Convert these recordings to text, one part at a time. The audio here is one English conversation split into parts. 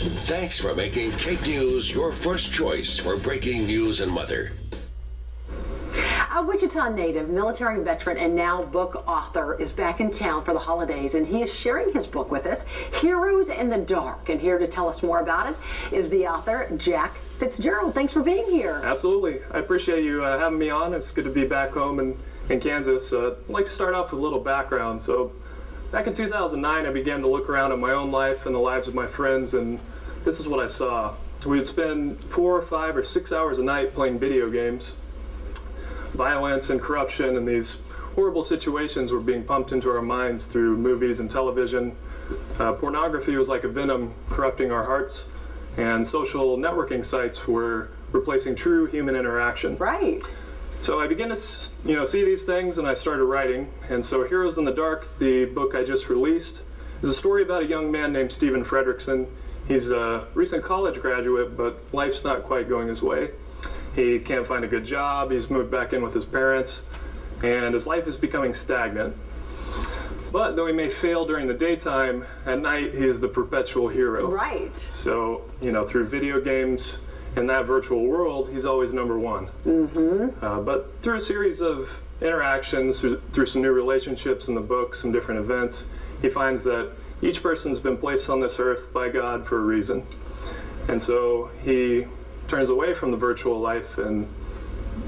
Thanks for making KAKE News your first choice for breaking news and weather. A Wichita native, military veteran, and now book author is back in town for the holidays, and he is sharing his book with us, Heroes in the Dark. And here to tell us more about it is the author, Jack Fitzgerald. Thanks for being here. Absolutely. I appreciate you uh, having me on. It's good to be back home in, in Kansas. Uh, I'd like to start off with a little background. So, back in 2009, I began to look around at my own life and the lives of my friends, and this is what I saw. We would spend four or five or six hours a night playing video games violence and corruption and these horrible situations were being pumped into our minds through movies and television. Uh, pornography was like a venom corrupting our hearts, and social networking sites were replacing true human interaction. Right. So I began to, you know, see these things, and I started writing. And so, Heroes in the Dark, the book I just released, is a story about a young man named Stephen Fredrickson. He's a recent college graduate, but life's not quite going his way. He can't find a good job. He's moved back in with his parents, and his life is becoming stagnant. But though he may fail during the daytime, at night he is the perpetual hero. Right. So, you know, through video games in that virtual world, he's always number one. Mm-hmm. Uh, but through a series of interactions, through, through some new relationships in the book, some different events, he finds that each person's been placed on this earth by God for a reason. And so he turns away from the virtual life and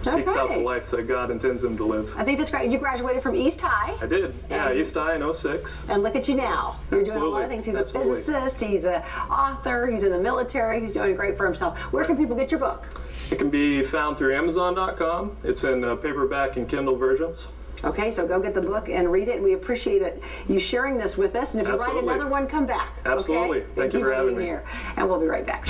seeks out the life that God intends him to live. I think that's great. You graduated from East High. I did. Yeah, East High in 06. And look at you now. You're doing a lot of things. He's Absolutely. a physicist, he's an author, he's in the military, he's doing great for himself. Where can people get your book? It can be found through Amazon.com. It's in uh, paperback and Kindle versions. Okay, so go get the book and read it. We appreciate it you sharing this with us. And if you write another one, come back. okay? Absolutely. Thank you for being having me. here. And we'll be right back.